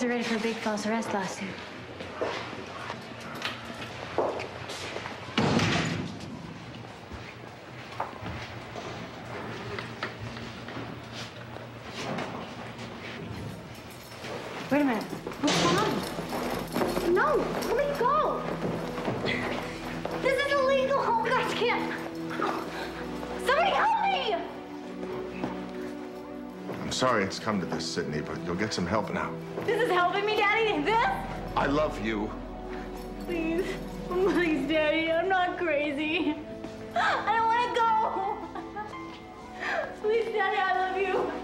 guys are ready for a big false arrest lawsuit. Wait a minute. What's going on? No, let me go. This is illegal. Oh, guys can't. I'm sorry it's come to this, Sydney, but you'll get some help now. This is helping me, Daddy. This? I love you. Please. Please, Daddy. I'm not crazy. I don't want to go. Please, Daddy, I love you.